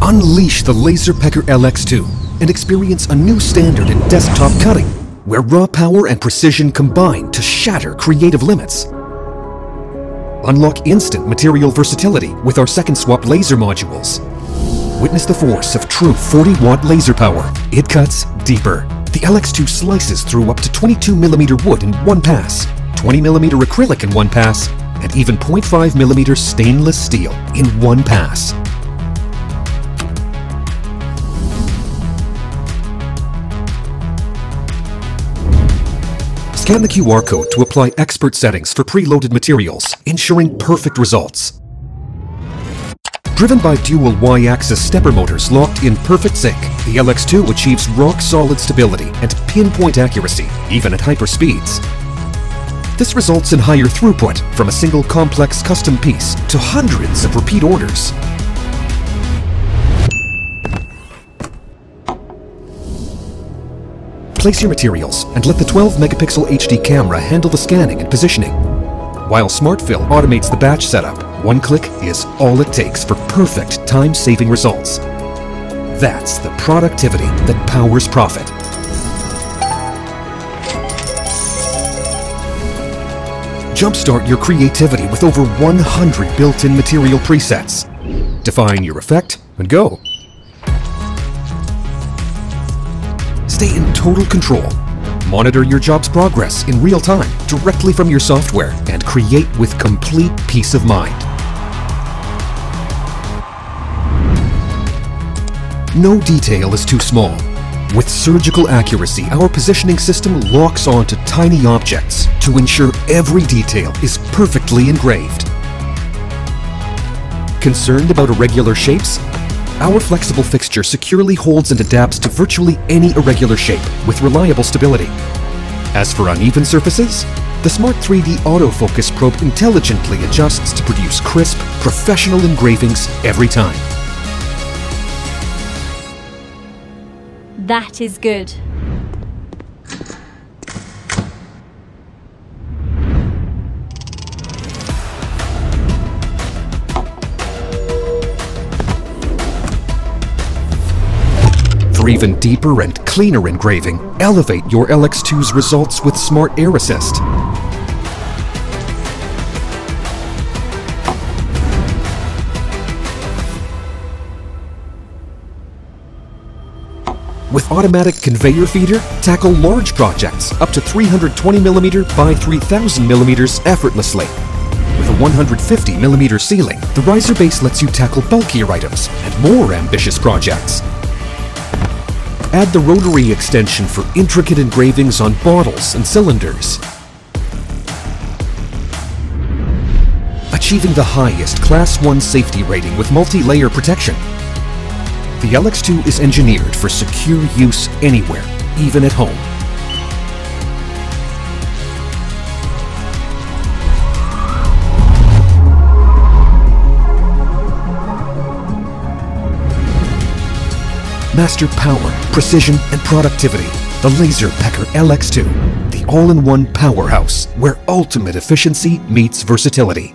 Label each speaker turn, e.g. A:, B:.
A: Unleash the Laser LaserPecker LX2 and experience a new standard in desktop cutting, where raw power and precision combine to shatter creative limits. Unlock instant material versatility with our second swap laser modules. Witness the force of true 40 watt laser power. It cuts deeper. The LX2 slices through up to 22mm wood in one pass, 20mm acrylic in one pass, and even 0.5mm stainless steel in one pass. Scan the QR code to apply expert settings for preloaded materials, ensuring perfect results. Driven by dual Y-axis stepper motors locked in perfect sync, the LX2 achieves rock-solid stability and pinpoint accuracy, even at hyper speeds. This results in higher throughput from a single complex custom piece to hundreds of repeat orders. Place your materials and let the 12 megapixel HD camera handle the scanning and positioning. While SmartFill automates the batch setup, one click is all it takes for perfect time-saving results. That's the productivity that powers profit. Jumpstart your creativity with over 100 built-in material presets. Define your effect and go. Stay in total control. Monitor your job's progress in real time directly from your software and create with complete peace of mind. No detail is too small. With surgical accuracy, our positioning system locks onto tiny objects to ensure every detail is perfectly engraved. Concerned about irregular shapes? Our flexible fixture securely holds and adapts to virtually any irregular shape with reliable stability. As for uneven surfaces, the Smart 3D autofocus probe intelligently adjusts to produce crisp, professional engravings every time.
B: That is good.
A: For even deeper and cleaner engraving, elevate your LX2's results with Smart Air Assist. With automatic conveyor feeder, tackle large projects up to 320mm by 3000mm effortlessly. With a 150mm ceiling, the riser base lets you tackle bulkier items and more ambitious projects. Add the rotary extension for intricate engravings on bottles and cylinders. Achieving the highest Class 1 safety rating with multi-layer protection. The LX2 is engineered for secure use anywhere, even at home. Master power, precision, and productivity. The LaserPecker LX2, the all-in-one powerhouse where ultimate efficiency meets versatility.